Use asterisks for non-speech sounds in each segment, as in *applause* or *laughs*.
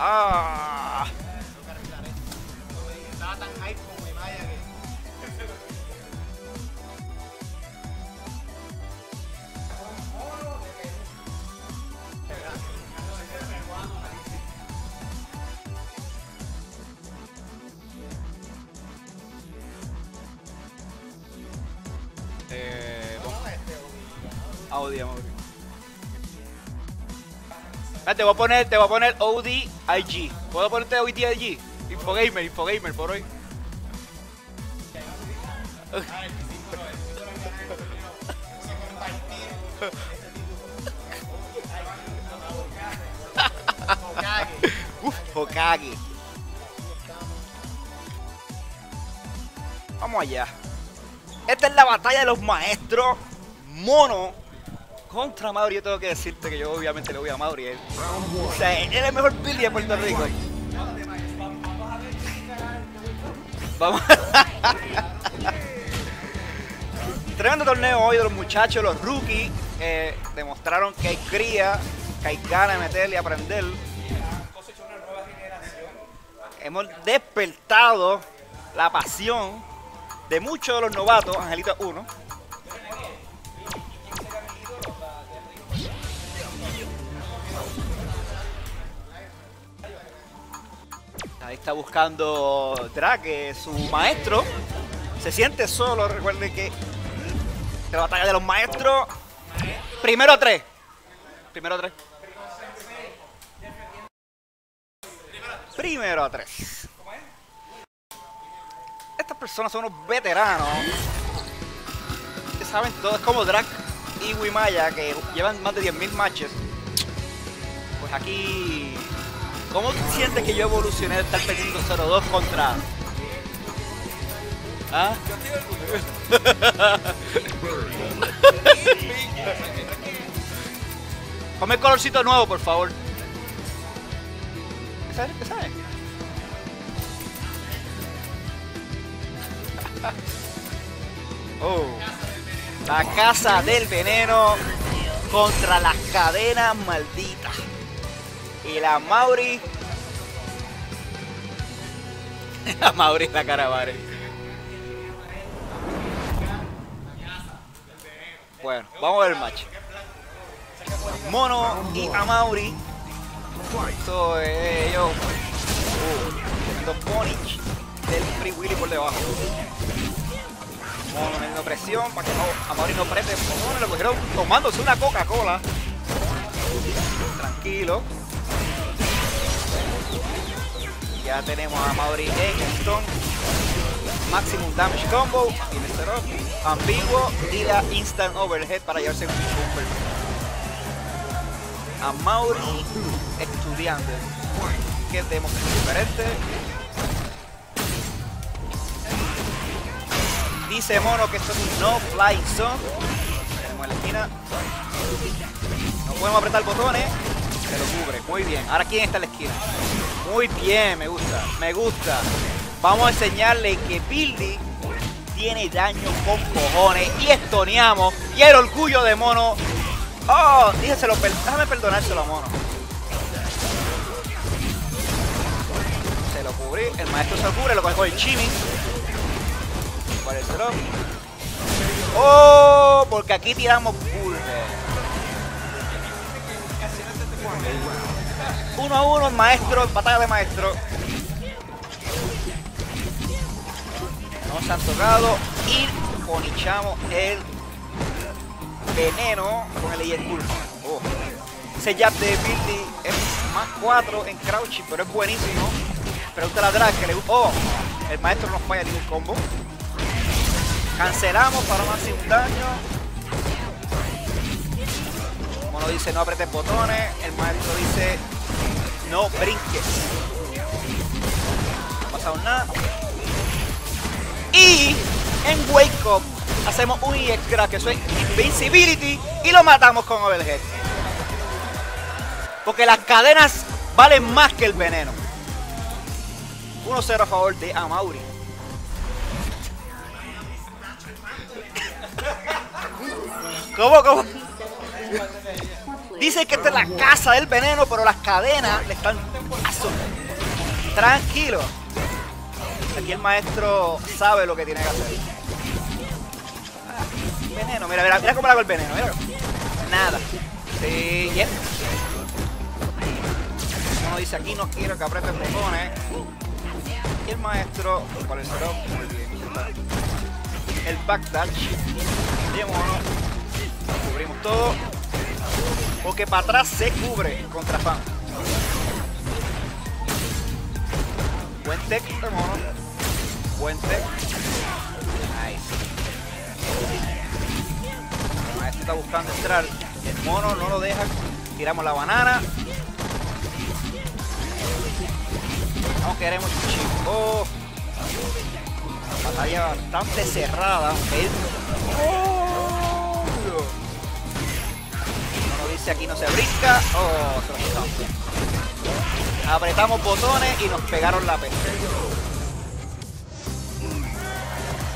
Ah. Estaba tan hype con mi. Eh, Audi, Audi. Ah, te voy a poner, te voy a poner ODIG. ¿Puedo ponerte ODIG? Infogamer, Infogamer por hoy. *laughs* Uf, Hokage. Vamos allá. Esta es la batalla de los maestros. Mono contra Mauri. Yo tengo que decirte que yo obviamente le voy a Mauri. Él. O sea, él es el mejor Billy de Puerto Rico. Vamos. *laughs* Tremendo torneo hoy de los muchachos, los rookies. eh, demostraron que hay cría, que hay ganas de meterle y aprender. Hemos despertado la pasión de muchos de los novatos, Angelito 1. Ahí está buscando Drake, su maestro. Se siente solo, recuerden que la batalla de los maestros. Primero tres. Primero tres. Primero a tres. Estas personas son unos veteranos. Saben todo. Es como Drac y Wimaya que llevan más de 10.000 matches. Pues aquí. ¿Cómo sientes que yo evolucioné de estar perdiendo 0-2 contra. ¿Ah? *laughs* Ponme el colorcito nuevo, por favor. ¿Qué sabes? ¿Qué sabes? *laughs* Oh. La casa del veneno contra las cadenas malditas. Y la Mauri. *laughs* la Mauri la caravana. Bueno, vamos a ver el match. Mono y Amauri. Esto es yo. Uh, del Free Willy por debajo. Mono metiendo presión para que no, Amauri no preste. Mono lo cogieron tomándose una Coca-Cola. Tranquilo. Ya tenemos a Mauri en Stone. Maximum Damage Combo. Ambiguo y la Instant Overhead para llevarse un super. A Mauri estudiante. Que tenemos diferente. Dice Mono que esto es un no fly zone. Tenemos en la esquina. No podemos apretar botones. Se lo cubre. Muy bien. Ahora quién está en la esquina. Muy bien, me gusta. Me gusta. Vamos a enseñarle que Billy tiene daño con cojones. Y estoneamos. Y el orgullo de Mono. Oh, dígaselo, per- déjame perdonárselo a Mono. Se lo cubrí. El maestro se lo cubre, lo coge el chimi. Por el drop. Oh, porque aquí tiramos bullhead. Uno a uno, maestro, batalla de maestro. No se han tocado y ponichamos el veneno con el Ayer. Oh. Ese jab de Billy es más 4 en crouching, pero es buenísimo. Pregunta la drag que le Oh, el maestro no falla ningún combo. Cancelamos para máximo daño. Mono dice no apretes botones. El maestro dice no brinques. No ha pasado nada. Y en Wake Up hacemos un extra que es Invincibility y lo matamos con Overhead. Porque las cadenas valen más que el veneno. 1-0 a favor de Amauri. *laughs* ¿Cómo, cómo? Dice que esta es la casa del veneno, pero las cadenas le están aso- Tranquilo. Aquí el maestro sabe lo que tiene que hacer. Veneno, mira, mira, mira cómo le hago el veneno, mira. Nada. Sí, yeah. Uno dice aquí no quiero que apriete botones. Y el maestro, el cero, muy bien. El backdash. Bien mono. Cubrimos todo. Porque para atrás se cubre contra fan. Buen tech de mono. Buen tech. Nice. Maestro está buscando entrar. El mono no lo deja. Tiramos la banana. No queremos chico. Batalla bastante cerrada. ¡Oh! Dice aquí no se brinca. Oh. Apretamos botones y nos pegaron la peste.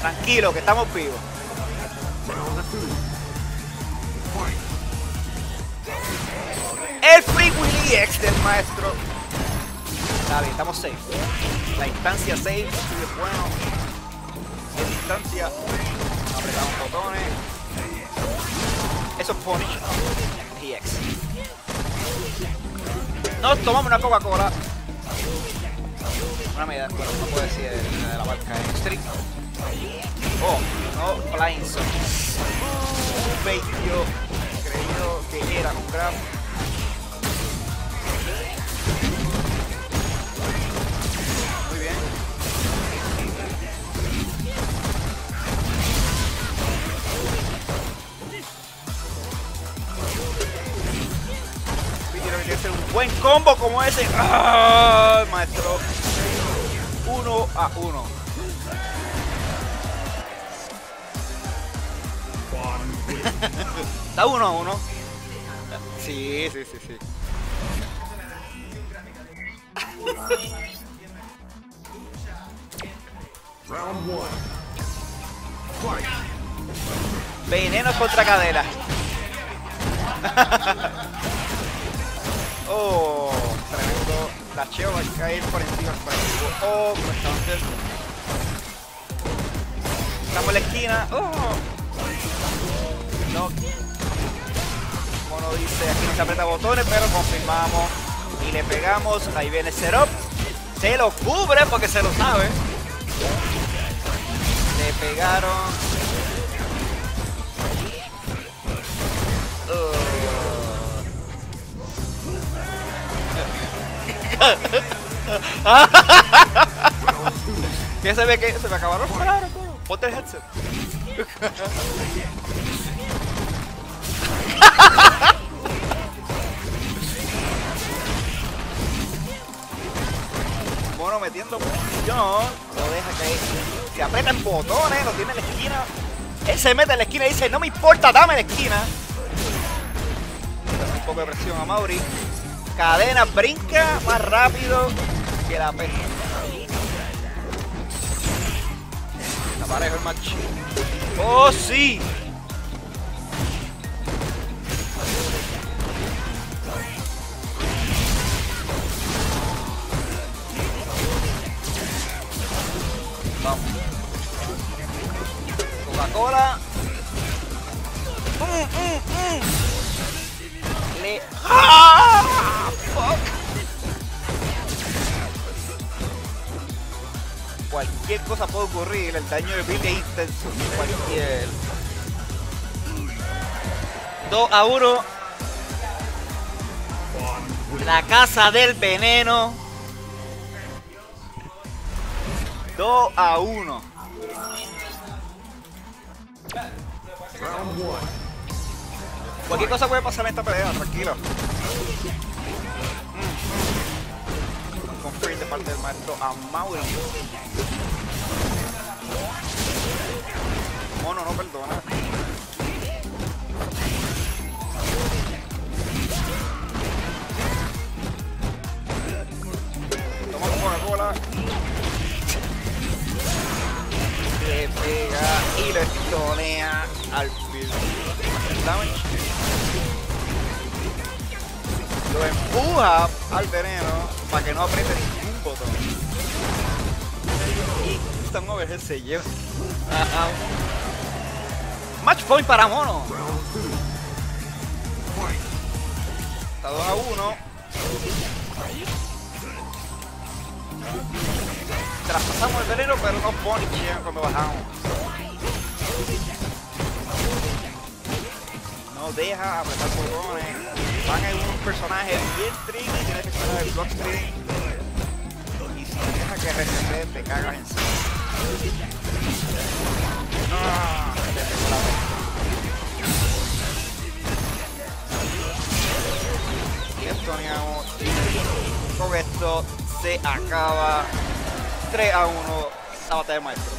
Tranquilo, que estamos vivos. El Free Willy X del maestro. Está estamos safe. La instancia safe, es bueno. En distancia, apretamos botones. Eso es punish. EX. Nos tomamos una Coca-Cola. Una medida, bueno, no puedo decir de, la marca Street. Oh, no, Flying Sun. Un bello creído que era un gran buen combo como ese. ¡Ah, maestro! Uno a uno. *laughs* Está uno a uno. Sí, sí, sí, sí. Round one. Veneno contra cadera. *laughs* oh, tremendo. Lacheo va a caer por encima del. Oh, bastante. Estamos en la esquina. Oh. No. Mono dice, aquí no se aprieta botones, pero confirmamos. Y le pegamos. Ahí viene el setup. Se lo cubre porque se lo sabe. Le pegaron. ¿Qué se ve que se me acabaron los palabras? coño? Ponte el headset. *laughs* Mono metiendo presión. Lo deja caer. Se aprieta en botones, lo tiene en la esquina. Él se mete en la esquina y dice, no me importa, dame la esquina. Un poco de presión a Mauri. Cadena brinca más rápido que la peste. Está parejo el match. ¡Oh, sí! Vamos. Coca-Cola. Mm, mm, mm. Le... ¡Ah! Cualquier cosa puede ocurrir, el daño de Billy es intenso. Cualquier. 2 a 1. La casa del veneno. 2 a 1. Round one. Cualquier cosa puede pasar en esta pelea, tranquilo. Confirm de parte del maestro a Mauri. Mono no perdona. Toma Coca-Cola. Le pega y le tonea al field. Damage. lo empuja al veneno para que no apriete ningún botón. Y Stan Overhead se lleva. Match point para Mono. Está 2 a 1. Traspasamos el veneno, pero no pone bien cuando bajamos. No deja apretar botones. Van en un personaje bien tricky, tienes que esperar el block screen. Y si deja que resetee, te cagas encima. Y esto, digamos, con esto se acaba 3 a 1 la batalla de maestro.